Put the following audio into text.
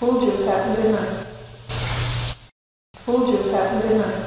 Hold your tap dinner. Hold your tap dinner.